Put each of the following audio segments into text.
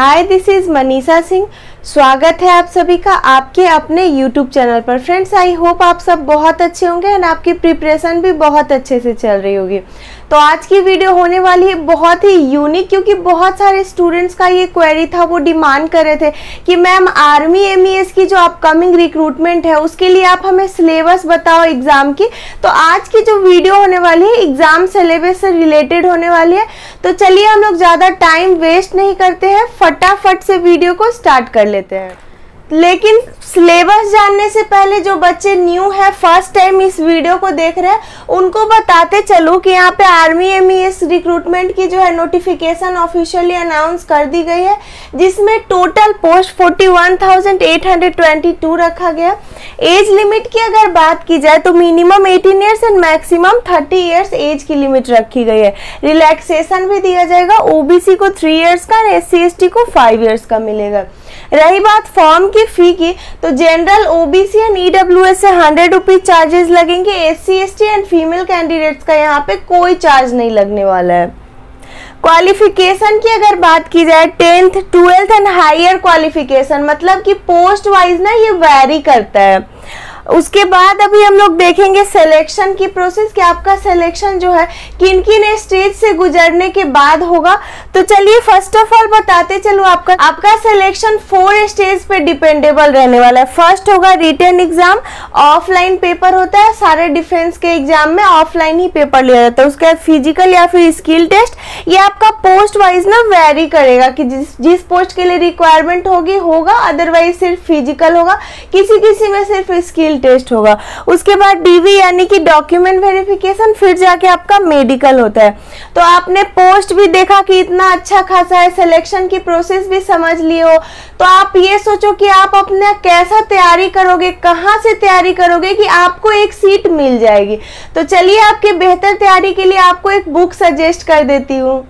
Hi this is Manisha Singh स्वागत है आप सभी का आपके अपने यूट्यूब चैनल पर। फ्रेंड्स आई होप आप सब बहुत अच्छे होंगे एंड आपकी प्रिपरेशन भी बहुत अच्छे से चल रही होगी। तो आज की वीडियो होने वाली है बहुत ही यूनिक क्योंकि बहुत सारे स्टूडेंट्स का ये क्वेरी था, वो डिमांड कर रहे थे कि मैम आर्मी एम की जो अपकमिंग रिक्रूटमेंट है, उसके लिए आप हमें सिलेबस बताओ एग्ज़ाम की। तो आज की जो वीडियो होने वाली है एग्ज़ाम सिलेबस से रिलेटेड होने वाली है। तो चलिए हम लोग ज़्यादा टाइम वेस्ट नहीं करते हैं, फटाफट से वीडियो को स्टार्ट कर लेते हैं। लेकिन सिलेबस जानने से पहले जो बच्चे न्यू है फ़र्स्ट टाइम इस वीडियो को देख रहे हैं उनको बताते चलूँ कि यहाँ पे आर्मी एम रिक्रूटमेंट की जो है नोटिफिकेशन ऑफिशियली अनाउंस कर दी गई है जिसमें टोटल पोस्ट 41,822 रखा गया। एज लिमिट की अगर बात की जाए तो minimum 18 years and maximum 30 years age की लिमिट रखी गई है। रिलैक्सेशन भी दिया जाएगा ओबीसी को थ्री ईयर्स का एस सी को फाइव ईयर्स का मिलेगा। रही बात फॉर्म की फ़ी की तो जनरल ओबीसी एंड ईडब्ल्यू से हंड्रेड रुपीज़ चार्जेस लगेंगे। S C and female candidates का यहाँ पे कोई चार्ज नहीं लगने वाला है। क्वालिफिकेशन की अगर बात की जाए tenth twelfth and higher qualification मतलब कि पोस्ट वाइज ना ये वैरी करता है। उसके बाद अभी हम लोग देखेंगे सिलेक्शन की प्रोसेस कि आपका सिलेक्शन जो है, किन किन स्टेज से गुजरने के बाद होगा। तो चलिए फ़र्स्ट ऑफ़ ऑल बताते चलो आपका। आपका सिलेक्शन फोर स्टेज पे डिपेंडेबल रहने वाला है। फ़र्स्ट होगा रिटर्न एग्ज़ाम ऑफलाइन पेपर होता है, सारे डिफेंस के एग्ज़ाम में ऑफलाइन ही पेपर लिया जाता है। उसके बाद फ़िज़िकल या फिर स्किल टेस्ट ये आपका पोस्ट वाइज ना वेरी करेगा कि जिस जिस पोस्ट के लिए रिक्वायरमेंट होगी, होगा अदरवाइज़ सिर्फ़ फ़िज़िकल होगा। किसी किसी में सिर्फ़ स्किल टेस्ट होगा। उसके बाद डीवी यानी कि डॉक्यूमेंट वेरिफिकेशन फिर जाके आपका मेडिकल होता है। तो आपने पोस्ट भी देखा कि इतना अच्छा खासा है सिलेक्शन की प्रोसेस भी समझ लिए हो। तो आप ये सोचो कि आप अपना कैसा तैयारी करोगे, कहाँ से तैयारी करोगे कि आपको एक सीट मिल जाएगी। तो चलिए आपके बेहतर तैयारी के लिए आपको एक बुक सजेस्ट कर देती हूँ।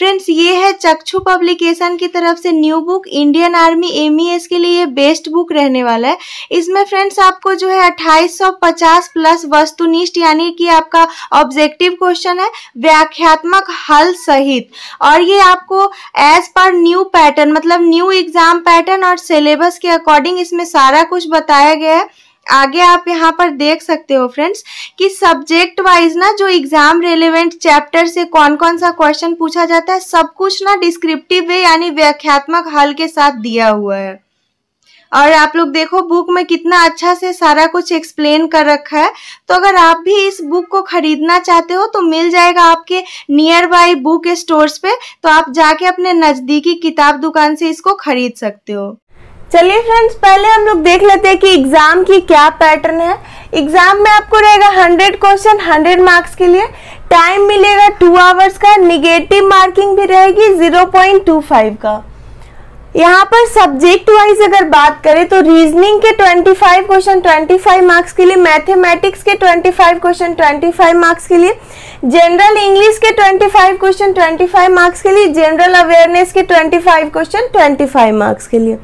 फ्रेंड्स ये है चक्षु पब्लिकेशन की तरफ़ से new book Indian Army MES के लिए ये बेस्ट बुक रहने वाला है। इसमें फ्रेंड्स आपको जो है अट्ठाईस सौ पचास प्लस वस्तुनिष्ठ, यानी कि आपका ऑब्जेक्टिव क्वेश्चन है, व्याख्यात्मक हल सहित। और ये आपको एज पर न्यू पैटर्न मतलब न्यू एग्ज़ाम पैटर्न और सिलेबस के अकॉर्डिंग इसमें सारा कुछ बताया गया है। आगे आप यहाँ पर देख सकते हो फ्रेंड्स कि सब्जेक्ट वाइज ना जो एग्ज़ाम रेलेवेंट चैप्टर से कौन कौन सा क्वेश्चन पूछा जाता है, सब कुछ ना डिस्क्रिप्टिव वे यानी व्याख्यात्मक हल के साथ दिया हुआ है। और आप लोग देखो बुक में कितना अच्छा से सारा कुछ एक्सप्लेन कर रखा है। तो अगर आप भी इस बुक को खरीदना चाहते हो तो मिल जाएगा आपके नियर बाई बुक स्टोर्स पे। तो आप जाके अपने नज़दीकी किताब दुकान से इसको खरीद सकते हो। चलिए फ्रेंड्स पहले हम लोग देख लेते हैं कि एग्ज़ाम की क्या पैटर्न है। एग्ज़ाम में आपको रहेगा हंड्रेड क्वेश्चन हंड्रेड मार्क्स के लिए। टाइम मिलेगा टू आवर्स का निगेटिव मार्किंग भी रहेगी ज़ीरो पॉइंट टू फाइव का। यहाँ पर सब्जेक्ट वाइज अगर बात करें तो रीजनिंग के 25 क्वेश्चन 25 मार्क्स के लिए मैथमेटिक्स के 25 क्वेश्चन 25 मार्क्स के लिए जनरल इंग्लिश के 25 क्वेश्चन 25 मार्क्स के लिए जनरल अवेयरनेस के 25 क्वेश्चन 25 मार्क्स के लिए।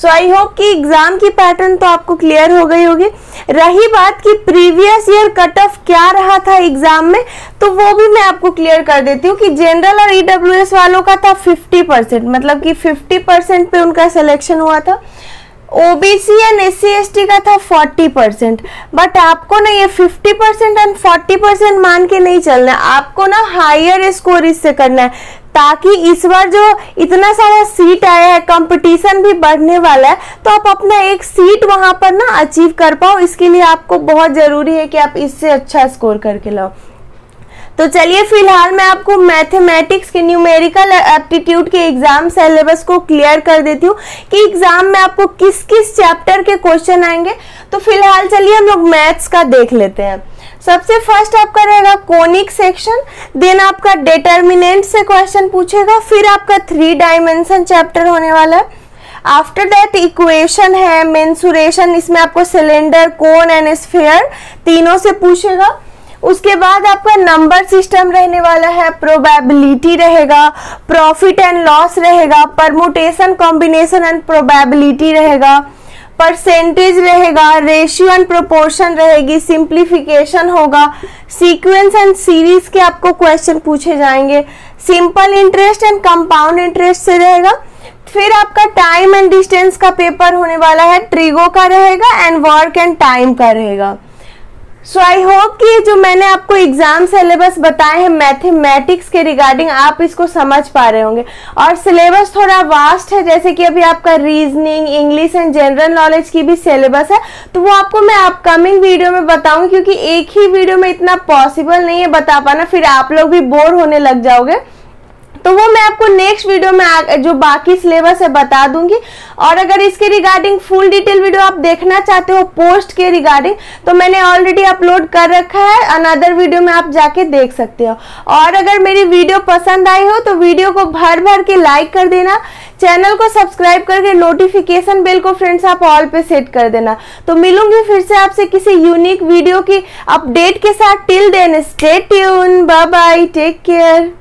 सो आई होप कि एग्ज़ाम की पैटर्न तो आपको क्लियर हो गई होगी। रही बात कि प्रीवियस ईयर कट ऑफ़ क्या रहा था एग्ज़ाम में तो वो भी मैं आपको क्लियर कर देती हूँ कि जनरल और ईडब्ल्यूएस e वालों का था 50 परसेंट मतलब कि 50 परसेंट पे उनका सिलेक्शन हुआ था। ओबीसी एंड एस सी का था 40 परसेंट बट आपको ना ये 50 परसेंट एंड 40 परसेंट मान के नहीं चलना है। आपको ना हायर स्कोर इससे करना है। ताकि इस बार जो इतना सारा सीट आया है कंपटीशन भी बढ़ने वाला है तो आप अपना एक सीट वहाँ पर ना अचीव कर पाओ। इसके लिए आपको बहुत ज़रूरी है कि आप इससे अच्छा स्कोर करके लाओ। तो चलिए फ़िलहाल मैं आपको मैथमेटिक्स के न्यूमेरिकल एप्टीट्यूड के एग्ज़ाम सिलेबस को क्लियर कर देती हूँ कि एग्ज़ाम में आपको किस किस चैप्टर के क्वेश्चन आएँगे। तो फ़िलहाल चलिए हम लोग मैथ्स का देख लेते हैं। सबसे फ़र्स्ट आपका रहेगा कोनिक सेक्शन देन आपका डिटर्मिनेंट से क्वेश्चन पूछेगा, फिर आपका थ्री डायमेंशन चैप्टर होने वाला है। आफ्टर दैट इक्वेशन है मेंसुरेशन इसमें आपको सिलेंडर कोन एंड स्फेयर तीनों से पूछेगा। उसके बाद आपका नंबर सिस्टम रहने वाला है प्रोबेबिलिटी रहेगा प्रॉफिट एंड लॉस रहेगा परमुटेशन कॉम्बिनेशन एंड प्रोबेबिलिटी रहेगा परसेंटेज रहेगा रेशियो एंड प्रोपोर्शन रहेगी सिंप्लीफिकेशन होगा सीक्वेंस एंड सीरीज़ के आपको क्वेश्चन पूछे जाएँगे simple interest and compound interest से रहेगा, फिर आपका टाइम एंड डिस्टेंस का पेपर होने वाला है ट्रिगो का रहेगा एंड वर्क एंड टाइम का रहेगा। सो आई होप कि जो मैंने आपको एग्ज़ाम सिलेबस बताए हैं मैथमेटिक्स के रिगार्डिंग आप इसको समझ पा रहे होंगे। और सिलेबस थोड़ा वास्ट है, जैसे कि अभी आपका reasoning English and general knowledge की भी सिलेबस है तो वो आपको मैं अपकमिंग वीडियो में बताऊँगी, क्योंकि एक ही वीडियो में इतना पॉसिबल नहीं है बता पाना, फिर आप लोग भी बोर होने लग जाओगे। तो वो मैं आपको नेक्स्ट वीडियो में जो बाकी सिलेबस है बता दूँगी। और अगर इसके रिगार्डिंग फुल डिटेल वीडियो आप देखना चाहते हो पोस्ट के रिगार्डिंग तो मैंने ऑलरेडी अपलोड कर रखा है। अनदर वीडियो में आप जाके देख सकते हो। और अगर मेरी वीडियो पसंद आई हो तो वीडियो को भर भर के लाइक कर देना। चैनल को सब्सक्राइब करके नोटिफिकेशन बेल को फ्रेंड्स आप ऑल पे सेट कर देना। तो मिलूँगी फिर से आपसे किसी यूनिक वीडियो की अपडेट के साथ। Till then stay tune bye bye take care